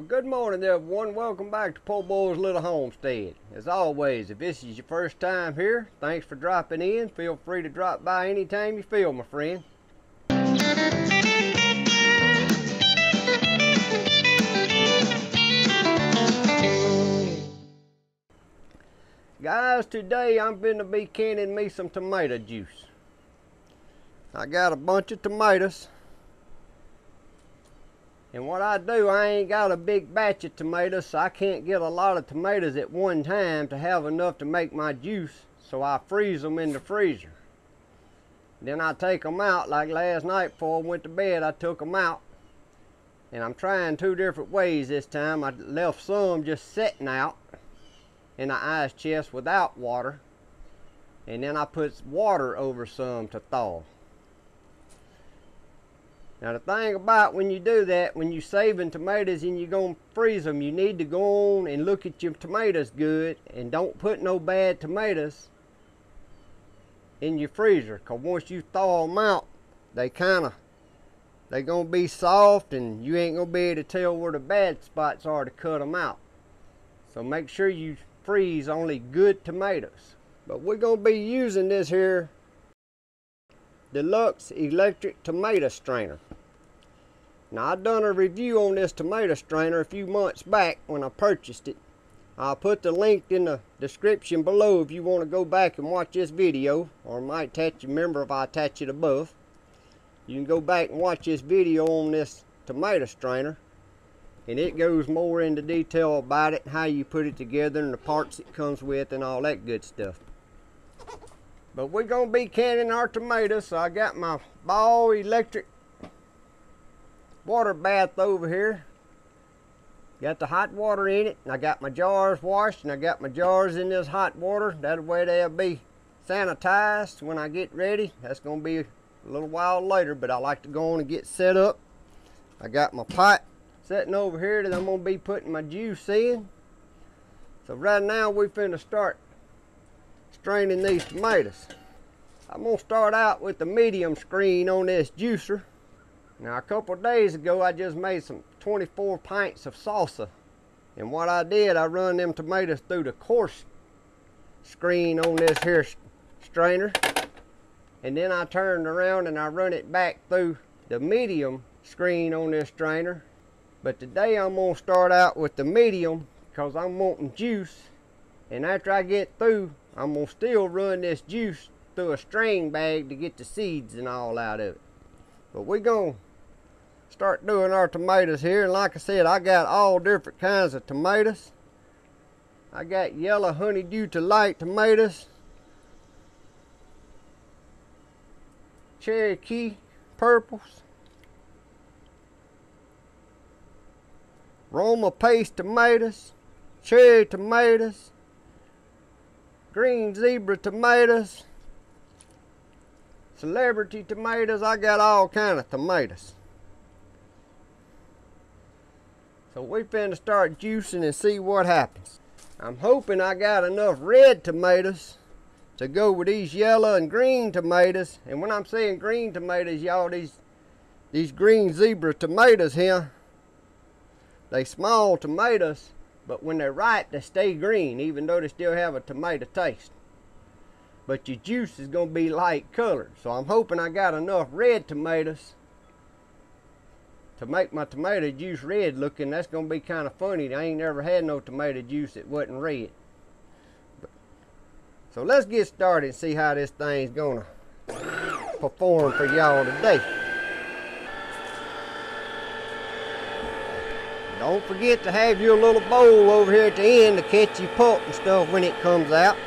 Well, good morning everyone. Welcome back to Poorboys' Little Homestead. As always, if this is your first time here, thanks for dropping in. Feel free to drop by anytime you feel, my friend. Guys, today I'm going to be canning me some tomato juice. I got a bunch of tomatoes. And what I do, I ain't got a big batch of tomatoes, so I can't get a lot of tomatoes at one time to have enough to make my juice. So I freeze them in the freezer. Then I take them out, like last night before I went to bed, I took them out. And I'm trying two different ways this time. I left some just sitting out in the ice chest without water. And then I put water over some to thaw. Now the thing about when you do that, when you're saving tomatoes and you're going to freeze them, you need to go on and look at your tomatoes good and don't put no bad tomatoes in your freezer. Because once you thaw them out, they kind of, they going to be soft and you ain't going to be able to tell where the bad spots are to cut them out. So make sure you freeze only good tomatoes. But we're going to be using this here Deluxe Electric Tomato Strainer. Now I done a review on this tomato strainer a few months back when I purchased it. I'll put the link in the description below if you want to go back and watch this video or might attach, remember if I attach it above. You can go back and watch this video on this tomato strainer and it goes more into detail about it how you put it together and the parts it comes with and all that good stuff but we're gonna be canning our tomatoes so I got my ball electric water bath over here got the hot water in it and I got my jars washed and I got my jars in this hot water that way they'll be sanitized when I get ready that's gonna be a little while later but I like to go on and get set up I got my pot sitting over here that I'm gonna be putting my juice in. So right now we finna start straining these tomatoes. I'm gonna start out with the medium screen on this juicer. Now a couple days ago I just made some 24 pints of salsa. And what I did, I run them tomatoes through the coarse screen on this here strainer. And then I turned around and I run it back through the medium screen on this strainer but today I'm to start out with the medium because I'm wanting juice. And after I get through, I'm to still run this juice through a strain bag to get the seeds and all out of it. But we're to start doing our tomatoes here. And like I said, I got all different kinds of tomatoes. I got yellow honeydew delight tomatoes. Cherokee purples. Roma paste tomatoes, cherry tomatoes, green zebra tomatoes, celebrity tomatoes. I got all kind of tomatoes. So we finna start juicing and see what happens. I'm hoping I got enough red tomatoes to go with these yellow and green tomatoes. And when I'm saying green tomatoes, y'all, these these green zebra tomatoes here, they small tomatoes, but when they're ripe, they stay green, even though they still have a tomato taste. But your juice is to be light colored. So I'm hoping I got enough red tomatoes to make my tomato juice red looking. That's going to be kind of funny. I ain't never had no tomato juice that wasn't red. But, so let's get started and see how this thing's going to perform for y'all today. Don't forget to have your little bowl over here at the end to catch your pulp and stuff when it comes out.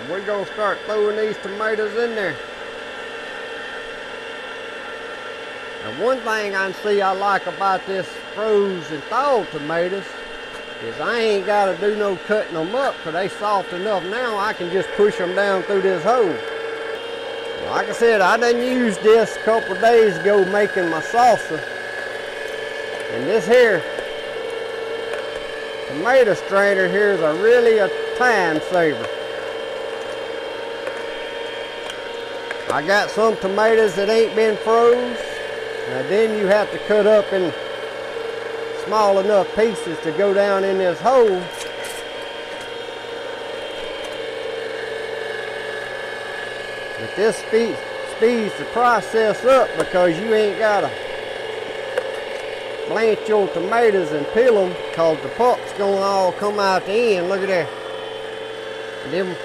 And we're going to start throwing these tomatoes in there. One thing I see I like about this frozen thawed tomatoes is I ain't got to do no cutting them up because they soft enough now I can just push them down through this hole. Like I said, I done used this a couple days ago making my salsa. And this here tomato strainer here is a really a time saver. I got some tomatoes that ain't been froze. Now then you have to cut up in small enough pieces to go down in this hole. But this speed, speeds the process up because you ain't got to blanch your tomatoes and peel them because the pulp's going to all come out the end. Look at that. And then,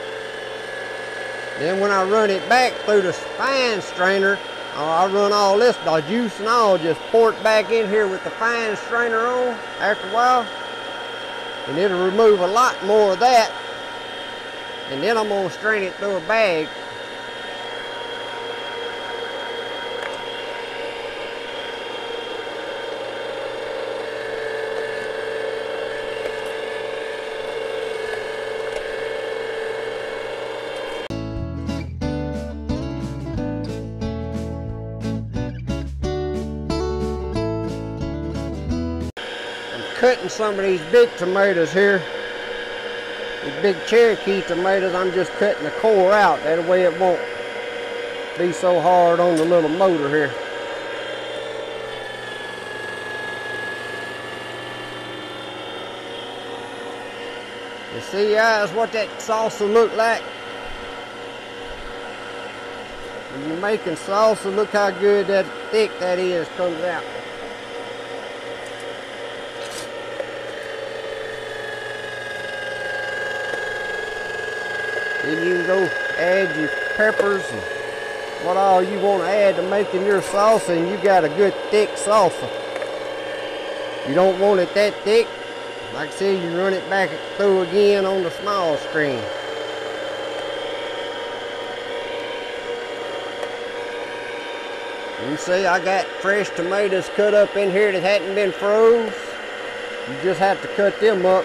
then when I run it back through the fine strainer, Oh, I run all this, the juice and all, just pour it back in here with the fine strainer on after a while. And it'll remove a lot more of that. And then I'm gonna strain it through a bag cutting some of these big tomatoes here. These big Cherokee tomatoes, I'm just cutting the core out. That way it won't be so hard on the little motor here. You see guys what that salsa look like? When you're making salsa, look how good that thick that is comes out. Then you can go add your peppers and what all you want to add to making your salsa and you got a good thick salsa. You don't want it that thick. Like I said, you run it back through again on the small screen. You see, I got fresh tomatoes cut up in here that hadn't been froze. You just have to cut them up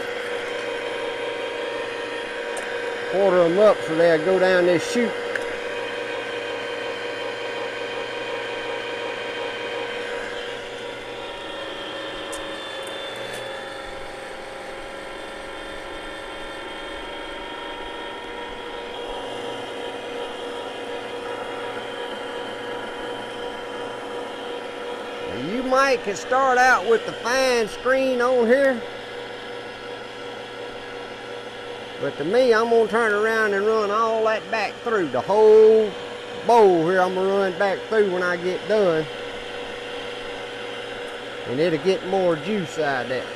quarter them up so they'll go down this chute. You might can start out with the fine screen on here But to me, I'm gonna turn around and run all that back through. The whole bowl here, I'm gonna run back through when I get done. And it'll get more juice out of that.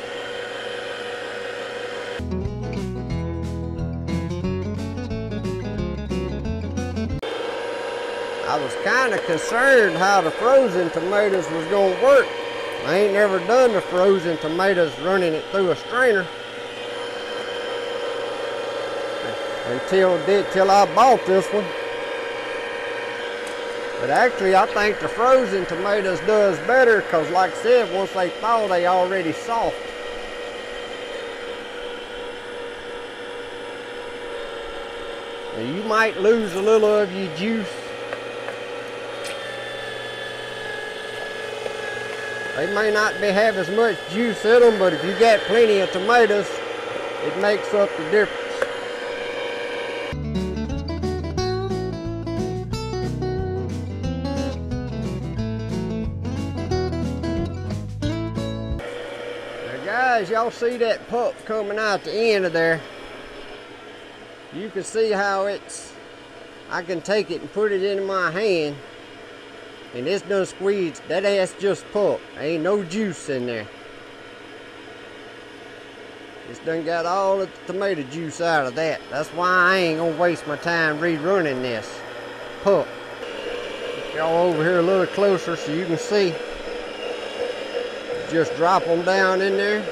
I was kind of concerned how the frozen tomatoes was going to work. I ain't never done the frozen tomatoes running it through a strainer. Until till I bought this one. But actually, I think the frozen tomatoes does better because, like I said, once they thaw, they already soft. Now, you might lose a little of your juice. They may not be, have as much juice in them, but if you got plenty of tomatoes, it makes up the difference. Guys, y'all see that pulp coming out the end of there. You can see how it's, I can take it and put it in my hand and it's done squeezed. That ass just pulp. Ain't no juice in there. It's done got all the tomato juice out of that. That's why I ain't gonna waste my time rerunning this pulp. Y'all over here a little closer so you can see. Just drop them down in there.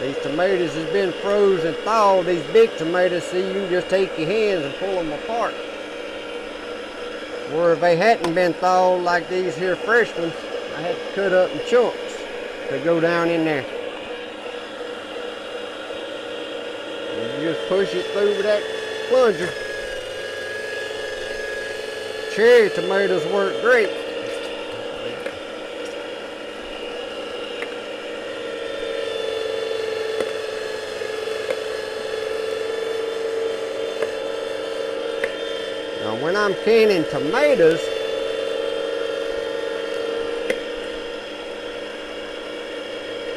These tomatoes has been frozen thawed. These big tomatoes, see, you just take your hands and pull them apart. Where if they hadn't been thawed like these here fresh ones, I had to cut up in chunks to go down in there. And you just push it through with that plunger. Cherry tomatoes work great. When I'm canning tomatoes,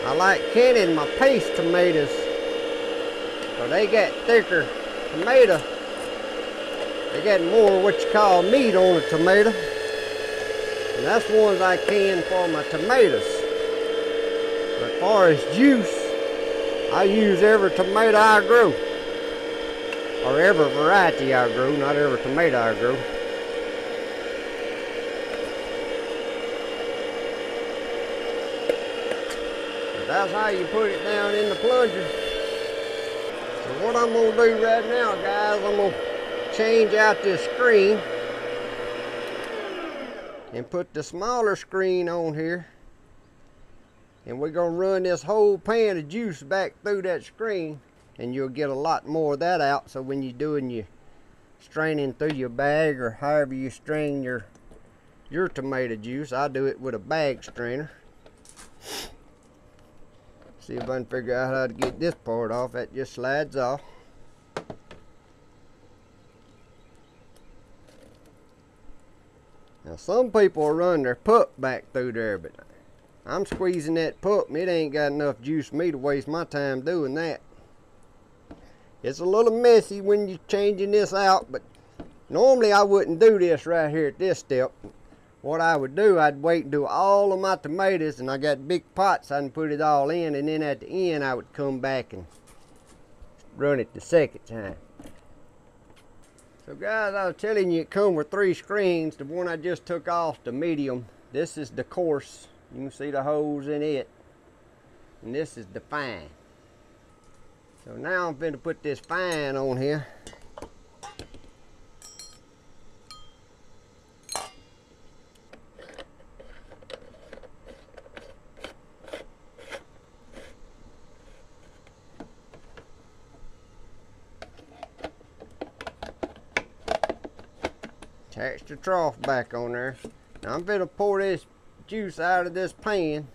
I like canning my paste tomatoes. So they get thicker tomato. They get more what you call meat on a tomato. And that's ones I can for my tomatoes. But as far as juice, I use every tomato I grow. Or every variety I grew, not every tomato I grew. But that's how you put it down in the plunger. So what I'm gonna do right now, guys, I'm gonna change out this screen and put the smaller screen on here and we're to run this whole pan of juice back through that screen and you'll get a lot more of that out. So when you're doing your straining through your bag or however you strain your your tomato juice I do it with a bag strainer. See if I can figure out how to get this part off. That just slides off. Now some people run their pup back through there but I'm squeezing that pup and it ain't got enough juice for me to waste my time doing that. It's a little messy when you're changing this out, but normally I wouldn't do this right here at this step. What I would do, I'd wait and do all of my tomatoes and I got big pots I can put it all in and then at the end I would come back and run it the second time. So guys, I was telling you it come with three screens. The one I just took off, the medium. This is the coarse you can see the holes in it. And this is the fine. So now I'm going to put this fine on here. Attach the trough back on there. Now I'm going to pour this juice out of this pan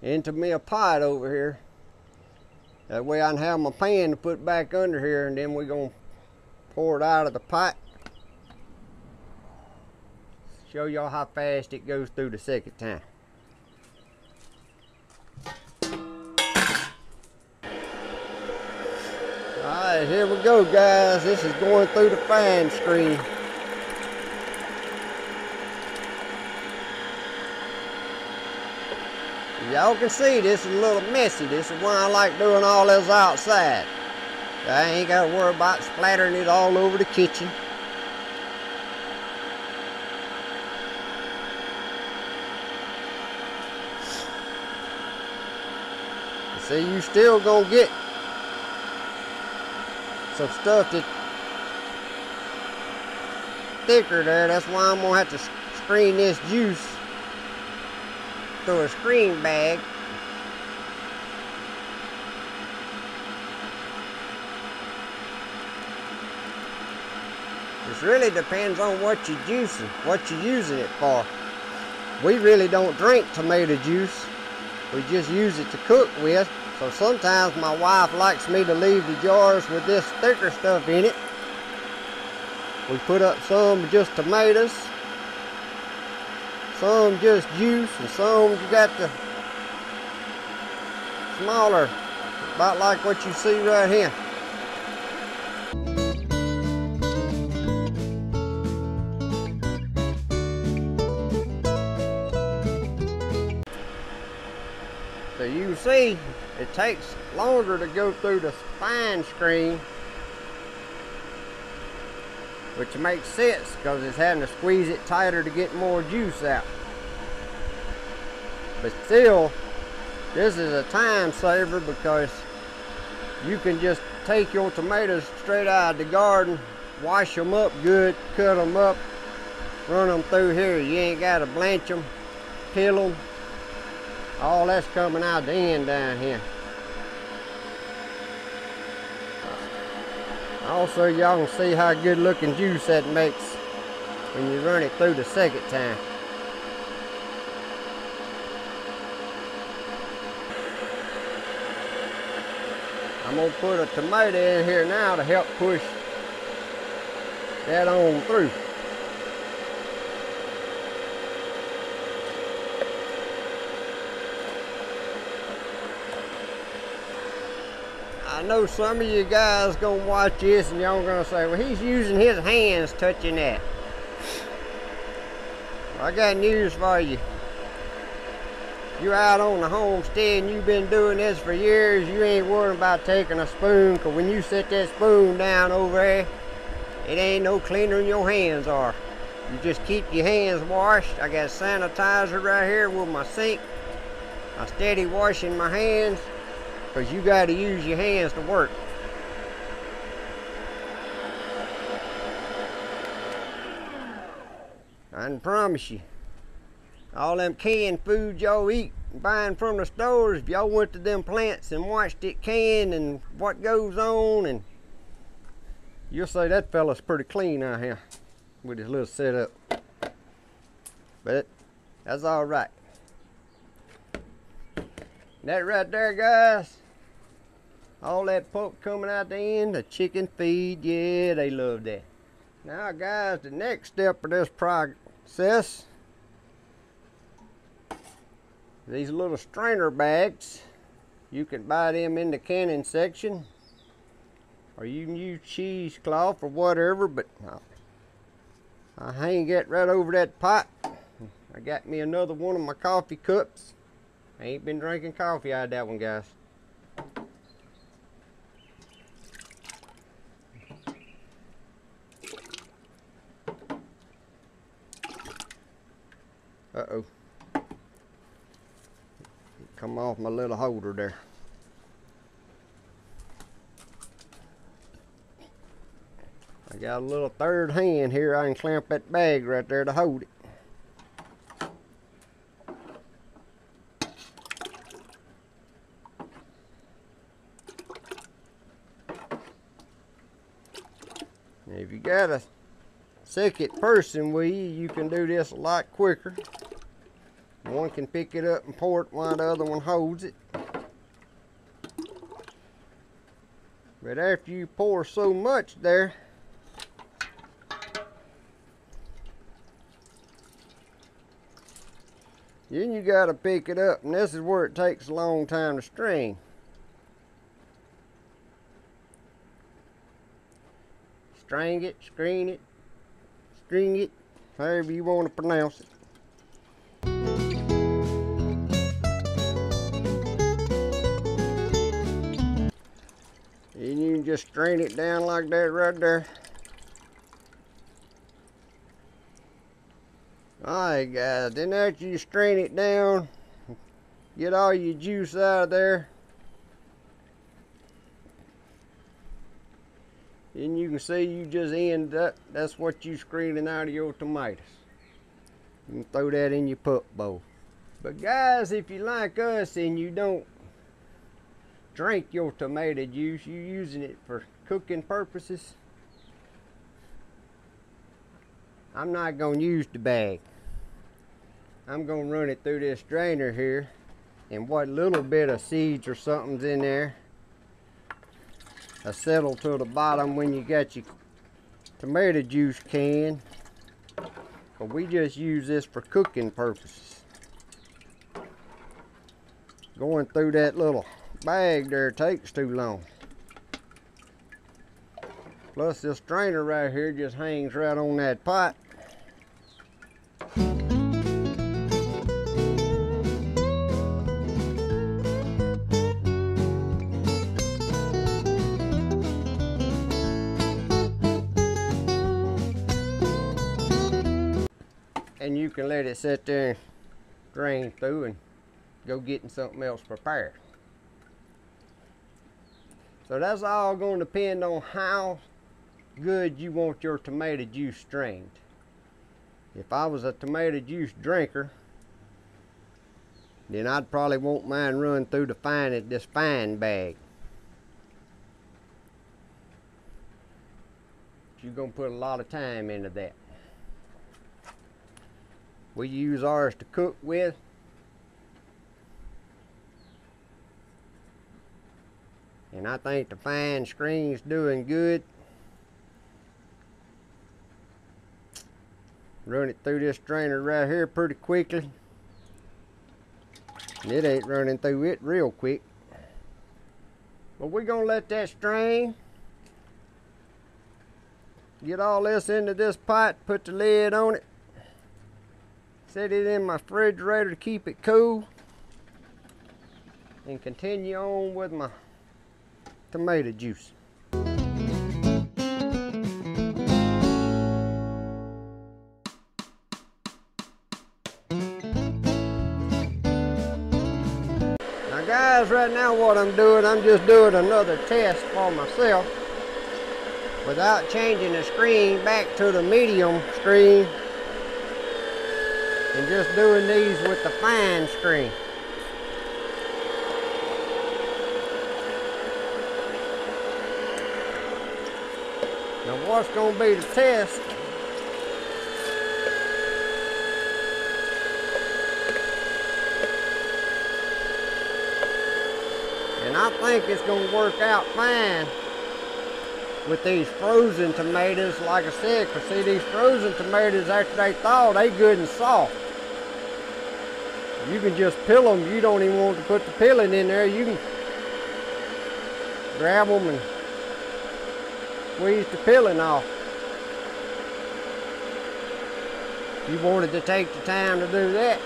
into me a pot over here. That way I can have my pan to put back under here and then we're to pour it out of the pot. Show y'all how fast it goes through the second time. Alright, here we go guys. This is going through the fine screen. Y'all can see this is a little messy. This is why I like doing all this outside. I ain't got to worry about splattering it all over the kitchen. See, you still gonna get some stuff that thicker there. That's why I'm gonna have to screen this juice through a screen bag. It really depends on what you're juicing, what you're using it for. We really don't drink tomato juice. We just use it to cook with. So sometimes my wife likes me to leave the jars with this thicker stuff in it. We put up some just tomatoes some just juice and some you got the smaller, about like what you see right here. So you see, it takes longer to go through the fine screen which makes sense because it's having to squeeze it tighter to get more juice out. But still, this is a time saver because you can just take your tomatoes straight out of the garden, wash them up good, cut them up, run them through here. You ain't got to blanch them, peel them. All that's coming out the end down here. Also, y'all can see how good looking juice that makes when you run it through the second time. I'm gonna put a tomato in here now to help push that on through. Know some of you guys gonna watch this and y'all gonna say, well, he's using his hands touching that. I got news for you. You're out on the homestead and you've been doing this for years, you ain't worrying about taking a spoon, cause when you set that spoon down over there, it ain't no cleaner than your hands are. You just keep your hands washed. I got sanitizer right here with my sink. I steady washing my hands because you got to use your hands to work. I can promise you, all them canned food y'all eat buying from the stores, if y'all went to them plants and watched it canned and what goes on, and you'll say that fella's pretty clean out here with his little setup. But that's all right. That right there, guys, all that pulp coming out the end, the chicken feed, yeah, they love that. Now, guys, the next step of this process, these little strainer bags, you can buy them in the canning section, or you can use cheesecloth or whatever, but I hang it right over that pot. I got me another one of my coffee cups. I ain't been drinking coffee out of that one, guys. Uh-oh. Come off my little holder there. I got a little third hand here. I can clamp that bag right there to hold it. If you got a second person with you, you can do this a lot quicker. One can pick it up and pour it while the other one holds it. But after you pour so much there, then you got to pick it up and this is where it takes a long time to strain. String it, screen it, string it, however you want to pronounce it. And you can just strain it down like that right there. Alright guys, then after you strain it down, get all your juice out of there. And you can see you just end up, that's what you screening out of your tomatoes. You throw that in your pup bowl. But guys, if you like us and you don't drink your tomato juice, you're using it for cooking purposes, I'm not going to use the bag. I'm going to run it through this strainer here and what little bit of seeds or something's in there will settle to the bottom when you got your tomato juice can. But we just use this for cooking purposes. Going through that little bag there takes too long. Plus this strainer right here just hangs right on that pot. It sit there and drain through and go getting something else prepared. So that's all going to depend on how good you want your tomato juice strained. If I was a tomato juice drinker, then I'd probably want mine run through the fine this fine bag. You're gonna put a lot of time into that. We use ours to cook with. And I think the fine screen's doing good. run it through this strainer right here pretty quickly. And it ain't running through it real quick. But we're gonna let that strain. Get all this into this pot, put the lid on it. Set it in my refrigerator to keep it cool. And continue on with my tomato juice. Now guys, right now what I'm doing, I'm just doing another test for myself without changing the screen back to the medium screen and just doing these with the fine screen. Now what's going to be the test And I think it's going to work out fine with these frozen tomatoes, like I said, because see these frozen tomatoes after they thaw, they good and soft. You can just peel them. You don't even want to put the peeling in there. You can grab them and squeeze the peeling off. You wanted to take the time to do that.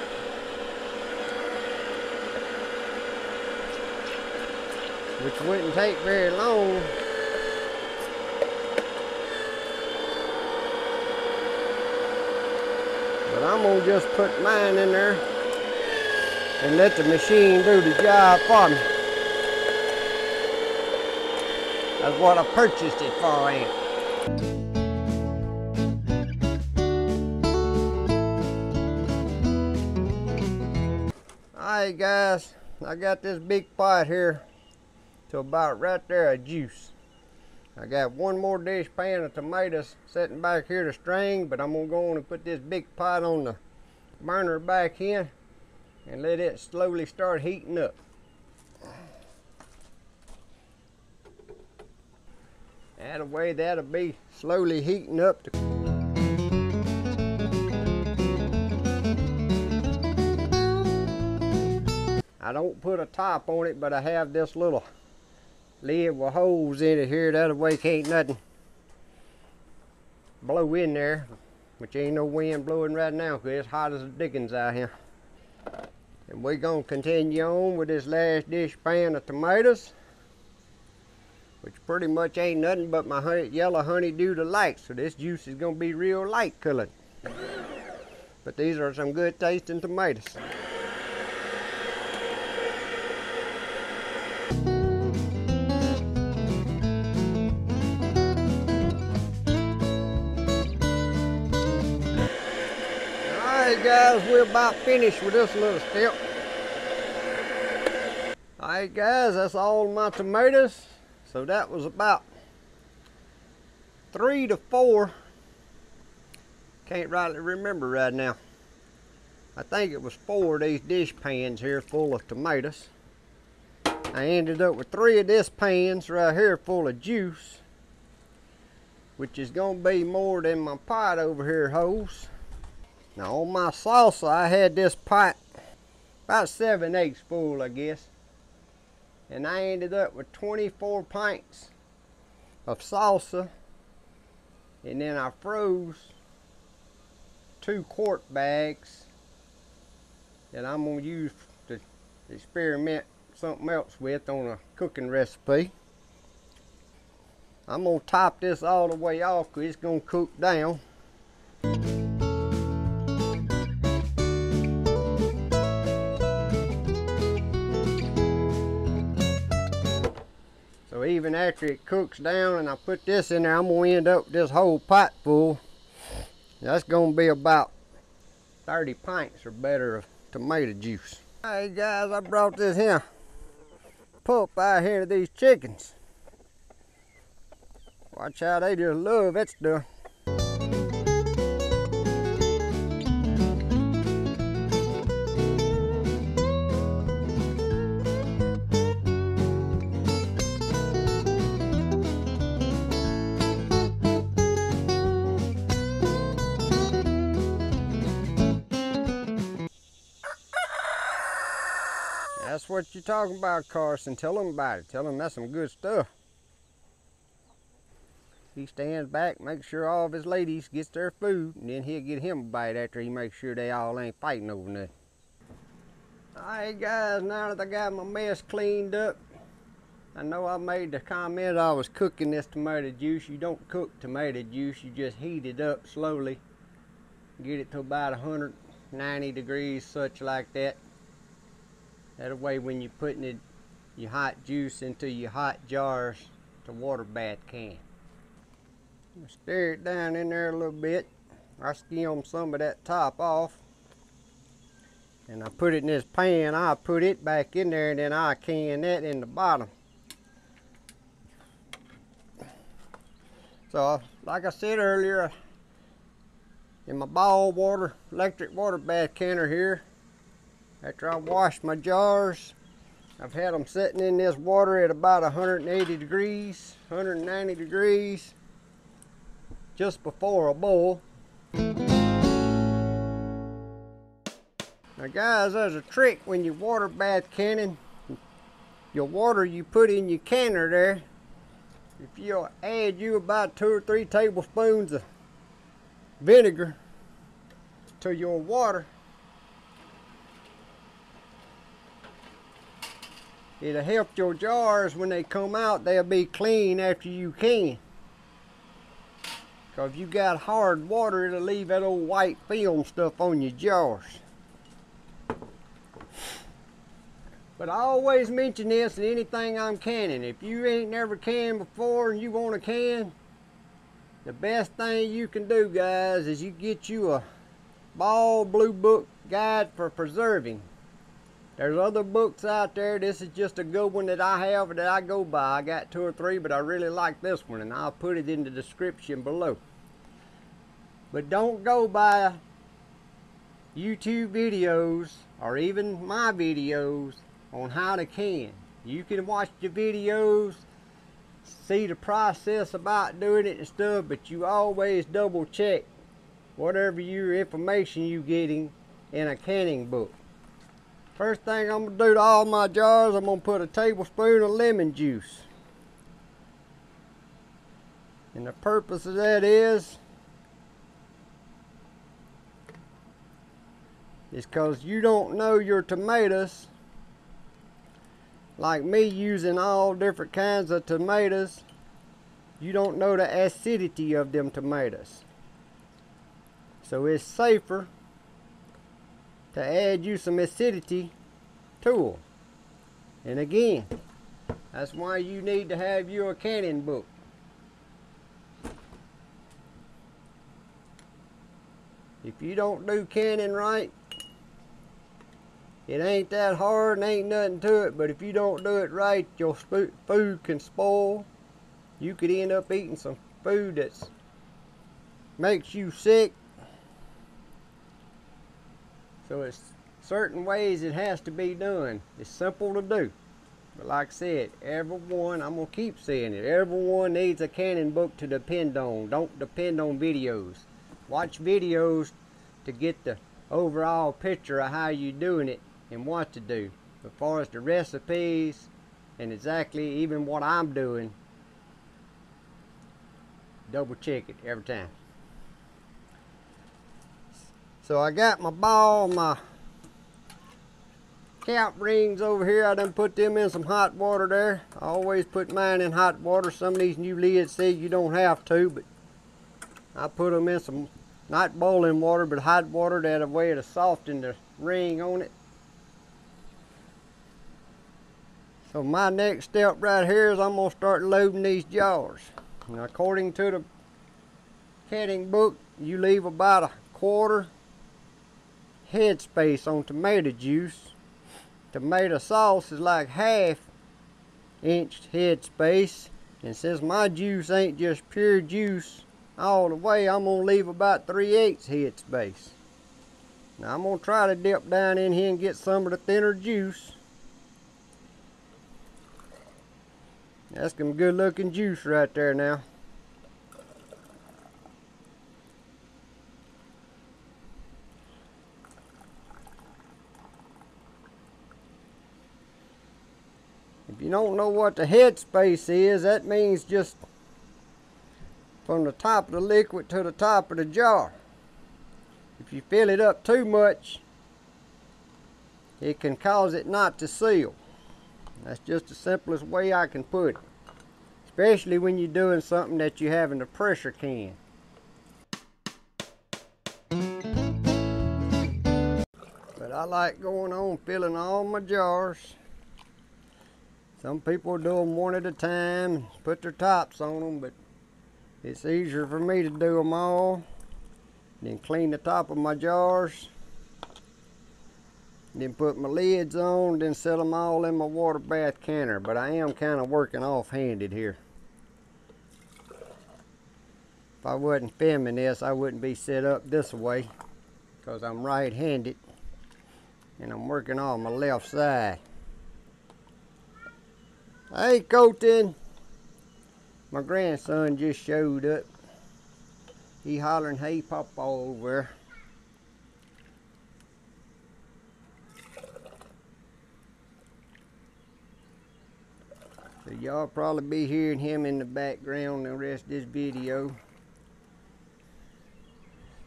which wouldn't take very long. But I'm gonna just put mine in there and let the machine do the job for me. That's what I purchased it for, ain't Alright guys, I got this big pot here to about right there of juice. I got one more dish pan of tomatoes sitting back here to strain, but I'm gonna go on and put this big pot on the burner back in and let it slowly start heating up. That way that'll be slowly heating up. I don't put a top on it, but I have this little lid with holes in it here. That way can't nothing blow in there. Which ain't no wind blowing right now because it's hot as the dickens out here. And we're going to continue on with this last dish pan of tomatoes. Which pretty much ain't nothing but my honey, yellow honeydew delight. So this juice is going to be real light colored. But these are some good tasting tomatoes. Guys, we're about finished with this little step. Alright guys, that's all my tomatoes. So that was about three to four. Can't rightly remember right now. I think it was four of these dish pans here full of tomatoes. I ended up with three of this pans right here full of juice. Which is going to be more than my pot over here holds. Now on my salsa, I had this pot about seven eggs full, I guess. And I ended up with 24 pints of salsa. And then I froze two quart bags that I'm going to use to experiment something else with on a cooking recipe. I'm going to top this all the way off because it's going to cook down. Even after it cooks down and I put this in there, I'm to end up with this whole pot full. That's to be about 30 pints or better of tomato juice. Hey guys, I brought this here pulp out here to these chickens. Watch how they just love that stuff. What you're talking about, Carson. Tell him about it. Tell him that's some good stuff. He stands back, makes sure all of his ladies gets their food, and then he'll get him a bite after he makes sure they all ain't fighting over nothing. Alright guys, now that I got my mess cleaned up, I know I made the comment I was cooking this tomato juice. You don't cook tomato juice, you just heat it up slowly. Get it to about 190 degrees, such like that. That way when you're putting it, your hot juice into your hot jars, the water bath can. Stir it down in there a little bit. I skim some of that top off. And I put it in this pan. I put it back in there and then I can that in the bottom. So, like I said earlier, in my ball water, electric water bath canner here, after I wash my jars, I've had them sitting in this water at about 180 degrees, 190 degrees just before a boil. Now guys, there's a trick when you water bath canning. Your water you put in your canner there, if you add you about two or three tablespoons of vinegar to your water, it'll help your jars when they come out, they'll be clean after you can. Because if you got hard water, it'll leave that old white film stuff on your jars. But I always mention this in anything I'm canning. If you ain't never canned before and you want to can, the best thing you can do, guys, is you get you a ball blue book guide for preserving. There's other books out there. This is just a good one that I have that I go by. I got two or three, but I really like this one, and I'll put it in the description below. But don't go by YouTube videos or even my videos on how to can. You can watch the videos, see the process about doing it and stuff, but you always double check whatever your information you're getting in a canning book. First thing I'm going to do to all my jars, I'm going to put a tablespoon of lemon juice. And the purpose of that is, is because you don't know your tomatoes, like me using all different kinds of tomatoes, you don't know the acidity of them tomatoes. So it's safer to add you some acidity to And again, that's why you need to have your canning book. If you don't do canning right, it ain't that hard and ain't nothing to it, but if you don't do it right, your food can spoil. You could end up eating some food that makes you sick so it's certain ways it has to be done. It's simple to do. But like I said, everyone, I'm going to keep saying it, everyone needs a canning book to depend on. Don't depend on videos. Watch videos to get the overall picture of how you're doing it and what to do. As far as the recipes and exactly even what I'm doing, double check it every time. So I got my ball, my cap rings over here. I done put them in some hot water there. I always put mine in hot water. Some of these new lids say you don't have to, but I put them in some, not boiling water, but hot water that way to soften the ring on it. So my next step right here is I'm going to start loading these jars. According to the canning book, you leave about a quarter headspace on tomato juice. Tomato sauce is like half inch headspace. And since my juice ain't just pure juice all the way, I'm to leave about 3 eighths headspace. Now I'm to try to dip down in here and get some of the thinner juice. That's some good looking juice right there now. You don't know what the head space is, that means just from the top of the liquid to the top of the jar. If you fill it up too much, it can cause it not to seal. That's just the simplest way I can put it. Especially when you're doing something that you have in the pressure can. But I like going on filling all my jars. Some people do them one at a time, put their tops on them, but it's easier for me to do them all. Then clean the top of my jars. Then put my lids on, then set them all in my water bath canner. But I am kind of working off-handed here. If I wasn't filming this, I wouldn't be set up this way because I'm right-handed and I'm working on my left side. Hey, Colton. My grandson just showed up. He hollering, hey, Papa over So y'all probably be hearing him in the background the rest of this video.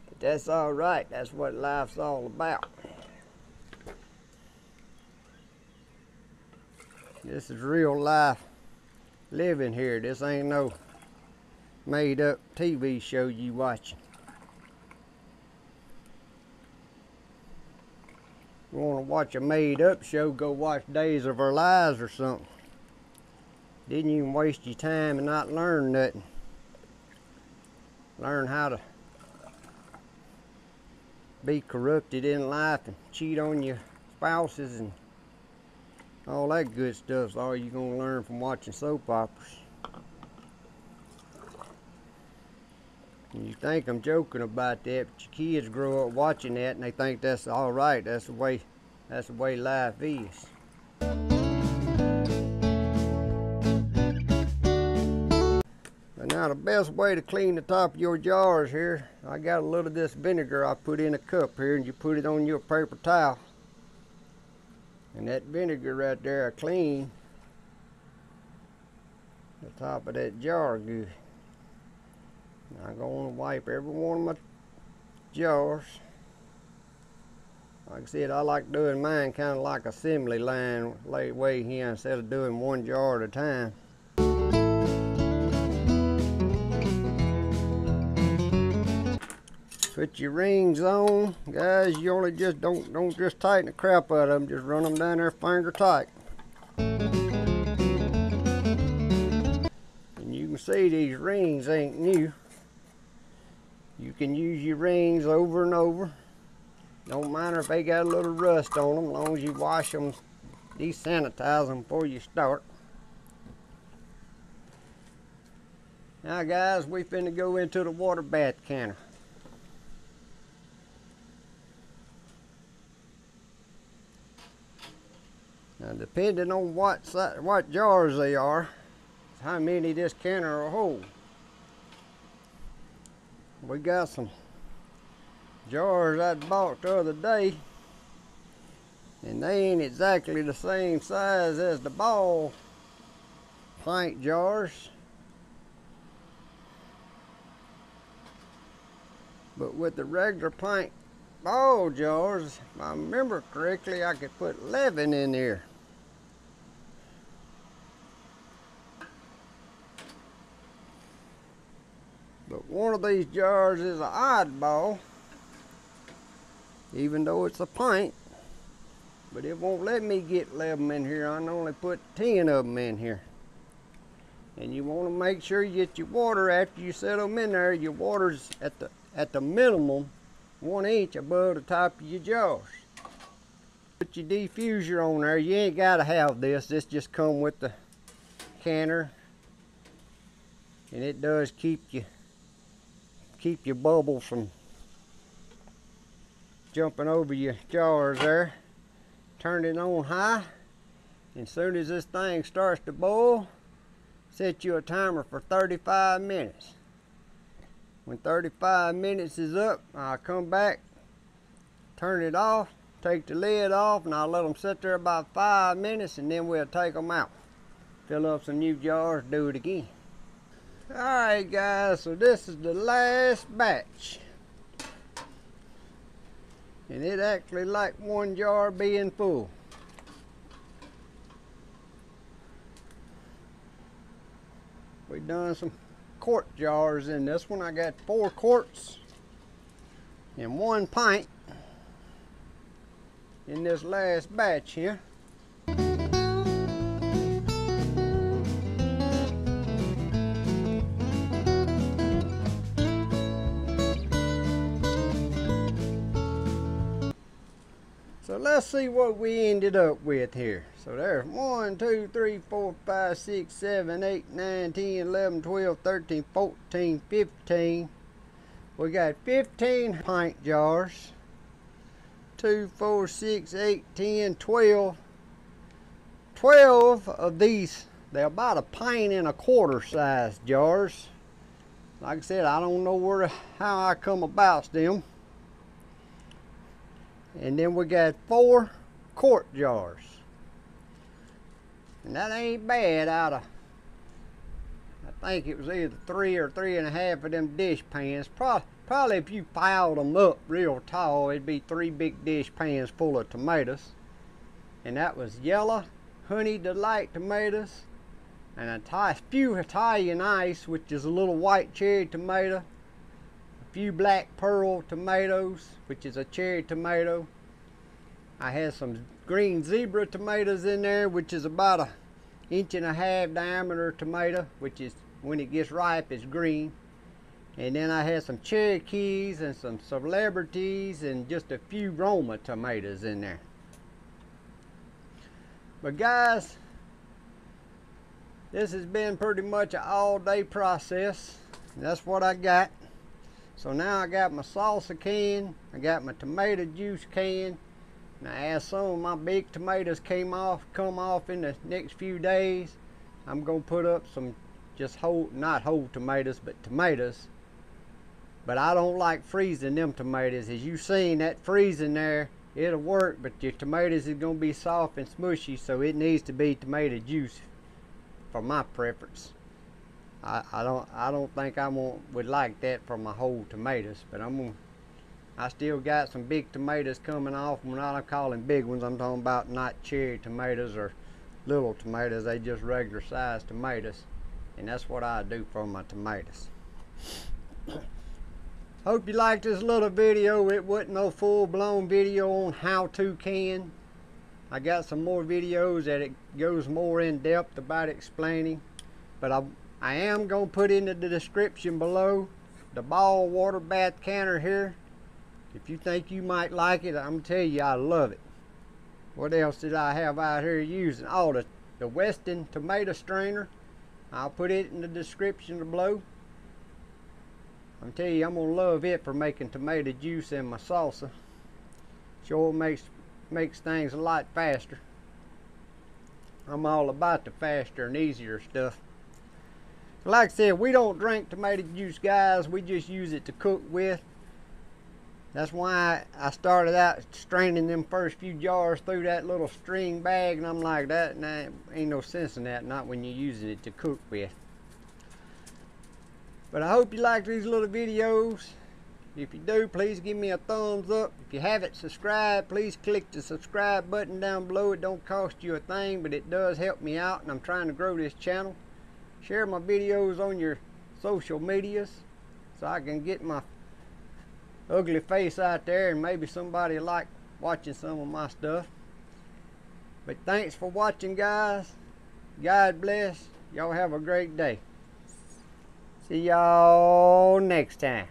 But that's all right. That's what life's all about. This is real life living here. This ain't no made up TV show you watching. You want to watch a made up show, go watch Days of Our Lives or something. Didn't even waste your time and not learn nothing. Learn how to be corrupted in life and cheat on your spouses and all that good stuff's all you're going to learn from watching soap operas. You think I'm joking about that, but your kids grow up watching that and they think that's all right. That's the way, that's the way life is. But now the best way to clean the top of your jars here, I got a little of this vinegar I put in a cup here and you put it on your paper towel. And that vinegar right there I clean the top of that jar good. I'm going to wipe every one of my jars. Like I said, I like doing mine kind of like assembly line way here instead of doing one jar at a time. Put your rings on, guys. You only just don't don't just tighten the crap out of them. Just run them down there finger tight. And you can see these rings ain't new. You can use your rings over and over. Don't matter if they got a little rust on them, as long as you wash them, desanitize them before you start. Now guys, we finna go into the water bath canner. Now, depending on what what jars they are, how many this canner will hold. We got some jars I bought the other day, and they ain't exactly the same size as the ball pint jars. But with the regular pint ball jars, if I remember correctly, I could put 11 in there. But one of these jars is an oddball, even though it's a pint. But it won't let me get 11 in here. I can only put 10 of them in here. And you want to make sure you get your water after you set them in there. Your water's at the at the minimum one inch above the top of your jars. Put your diffuser on there. You ain't got to have this. This just come with the canner. And it does keep you keep your bubbles from jumping over your jars there. Turn it on high. And as soon as this thing starts to boil, set you a timer for 35 minutes. When 35 minutes is up, I'll come back, turn it off, take the lid off, and I'll let them sit there about five minutes, and then we'll take them out. fill up some new jars, do it again. Alright guys, so this is the last batch. And it actually like one jar being full. We done some quart jars in this one. I got four quarts and one pint in this last batch here. Let's see what we ended up with here. So there's 1, 2, 3, 4, 5, 6, 7, 8, 9, 10, 11, 12, 13, 14, 15. We got 15 pint jars. 2, 4, 6, 8, 10, 12. 12 of these, they're about a pint and a quarter size jars. Like I said, I don't know where how I come about them. And then we got four quart jars. And that ain't bad out of, I think it was either three or three and a half of them dish pans. Probably, probably if you piled them up real tall, it'd be three big dish pans full of tomatoes. And that was yellow honey delight tomatoes and a few Italian ice, which is a little white cherry tomato, few black pearl tomatoes, which is a cherry tomato. I had some green zebra tomatoes in there, which is about a inch and a half diameter tomato, which is when it gets ripe is green. And then I had some Cherokees and some celebrities and just a few Roma tomatoes in there. But guys, this has been pretty much an all day process. That's what I got. So now I got my salsa can, I got my tomato juice can. Now as some of my big tomatoes came off, come off in the next few days, I'm gonna put up some just whole, not whole tomatoes, but tomatoes. But I don't like freezing them tomatoes. As you seen, that freezing there, it'll work, but your tomatoes is gonna be soft and smushy, so it needs to be tomato juice for my preference. I, I don't I don't think I want, would like that for my whole tomatoes, but I'm gonna I still got some big tomatoes coming off. When I call them big ones, I'm talking about not cherry tomatoes or little tomatoes. They just regular sized tomatoes. And that's what I do for my tomatoes. Hope you liked this little video. It wasn't no full-blown video on how to can. I got some more videos that it goes more in depth about explaining. But I I am going to put into the description below the ball water bath canner here. If you think you might like it, I'm going to tell you I love it. What else did I have out here using? Oh, the, the Weston tomato strainer. I'll put it in the description below. I'm tell you, I'm gonna love it for making tomato juice in my salsa. Sure makes makes things a lot faster. I'm all about the faster and easier stuff. Like I said, we don't drink tomato juice, guys. We just use it to cook with. That's why I started out straining them first few jars through that little string bag, and I'm like, that nah, ain't no sense in that, not when you're using it to cook with. But I hope you like these little videos. If you do, please give me a thumbs up. If you haven't subscribed, please click the subscribe button down below. It don't cost you a thing, but it does help me out, and I'm trying to grow this channel share my videos on your social medias so I can get my ugly face out there and maybe somebody like watching some of my stuff. But thanks for watching guys. God bless. Y'all have a great day. See y'all next time.